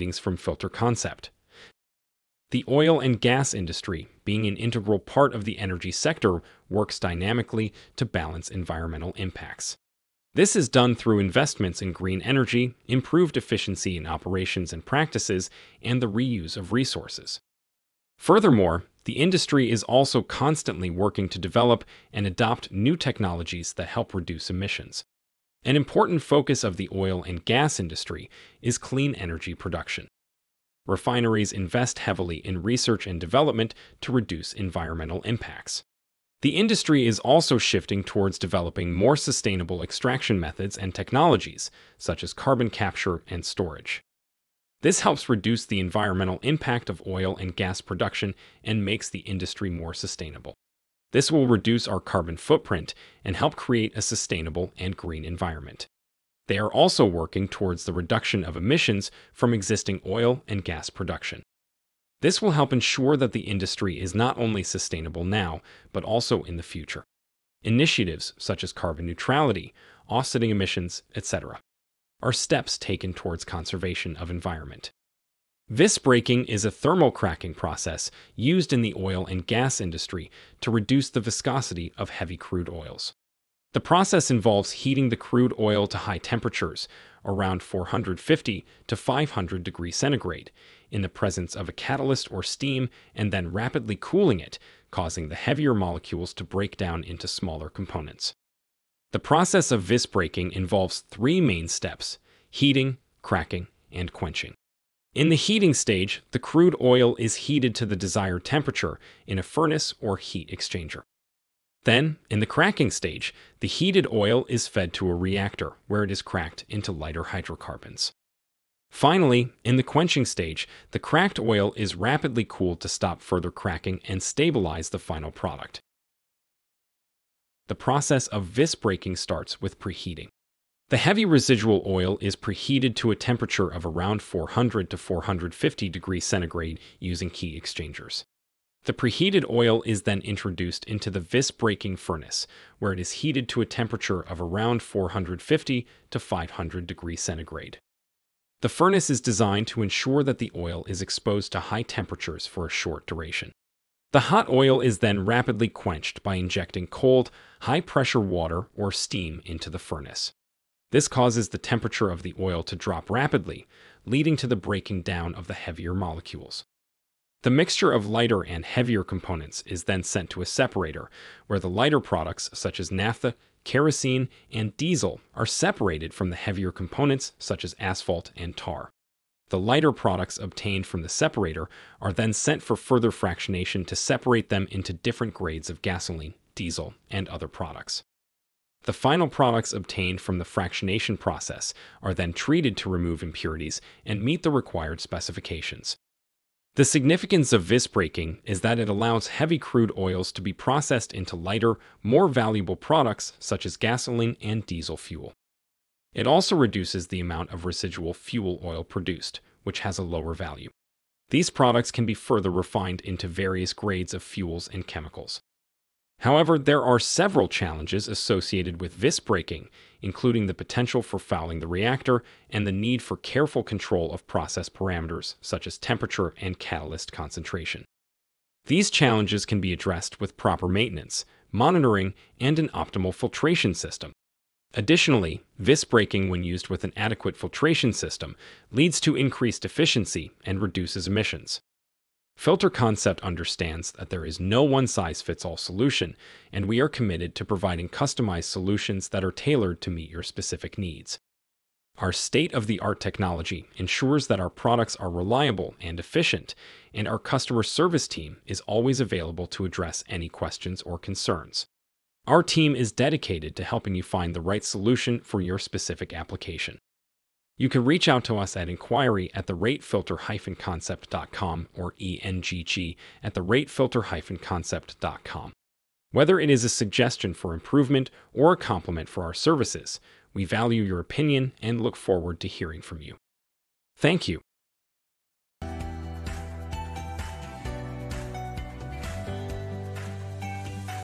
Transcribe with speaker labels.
Speaker 1: Greetings from Filter Concept. The oil and gas industry, being an integral part of the energy sector, works dynamically to balance environmental impacts. This is done through investments in green energy, improved efficiency in operations and practices, and the reuse of resources. Furthermore, the industry is also constantly working to develop and adopt new technologies that help reduce emissions. An important focus of the oil and gas industry is clean energy production. Refineries invest heavily in research and development to reduce environmental impacts. The industry is also shifting towards developing more sustainable extraction methods and technologies, such as carbon capture and storage. This helps reduce the environmental impact of oil and gas production and makes the industry more sustainable. This will reduce our carbon footprint and help create a sustainable and green environment. They are also working towards the reduction of emissions from existing oil and gas production. This will help ensure that the industry is not only sustainable now, but also in the future. Initiatives such as carbon neutrality, offsetting emissions, etc., are steps taken towards conservation of environment. Vis breaking is a thermal cracking process used in the oil and gas industry to reduce the viscosity of heavy crude oils. The process involves heating the crude oil to high temperatures, around 450 to 500 degrees centigrade, in the presence of a catalyst or steam, and then rapidly cooling it, causing the heavier molecules to break down into smaller components. The process of vis breaking involves three main steps heating, cracking, and quenching. In the heating stage, the crude oil is heated to the desired temperature in a furnace or heat exchanger. Then, in the cracking stage, the heated oil is fed to a reactor where it is cracked into lighter hydrocarbons. Finally, in the quenching stage, the cracked oil is rapidly cooled to stop further cracking and stabilize the final product. The process of vis breaking starts with preheating. The heavy residual oil is preheated to a temperature of around 400 to 450 degrees centigrade using heat exchangers. The preheated oil is then introduced into the vis breaking furnace, where it is heated to a temperature of around 450 to 500 degrees centigrade. The furnace is designed to ensure that the oil is exposed to high temperatures for a short duration. The hot oil is then rapidly quenched by injecting cold, high pressure water or steam into the furnace. This causes the temperature of the oil to drop rapidly, leading to the breaking down of the heavier molecules. The mixture of lighter and heavier components is then sent to a separator, where the lighter products such as naphtha, kerosene, and diesel are separated from the heavier components such as asphalt and tar. The lighter products obtained from the separator are then sent for further fractionation to separate them into different grades of gasoline, diesel, and other products. The final products obtained from the fractionation process are then treated to remove impurities and meet the required specifications. The significance of vis breaking is that it allows heavy crude oils to be processed into lighter, more valuable products such as gasoline and diesel fuel. It also reduces the amount of residual fuel oil produced, which has a lower value. These products can be further refined into various grades of fuels and chemicals. However, there are several challenges associated with vis breaking, including the potential for fouling the reactor and the need for careful control of process parameters such as temperature and catalyst concentration. These challenges can be addressed with proper maintenance, monitoring, and an optimal filtration system. Additionally, vis breaking, when used with an adequate filtration system, leads to increased efficiency and reduces emissions. Filter Concept understands that there is no one size fits all solution, and we are committed to providing customized solutions that are tailored to meet your specific needs. Our state of the art technology ensures that our products are reliable and efficient, and our customer service team is always available to address any questions or concerns. Our team is dedicated to helping you find the right solution for your specific application. You can reach out to us at inquiry at the ratefilter-concept.com or engg at the ratefilter-concept.com. Whether it is a suggestion for improvement or a compliment for our services, we value your opinion and look forward to hearing from you. Thank you.